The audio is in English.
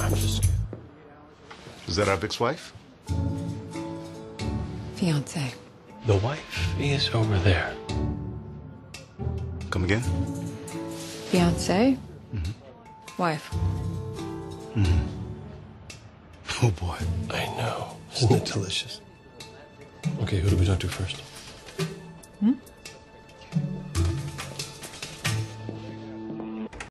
I'm just kidding. Is that our Vic's wife? Fiance. The wife is over there. Come again? Fiance. Hmm. Wife. Hmm. Oh boy. I know. Isn't it delicious? Okay, who do we talk to first? Hmm.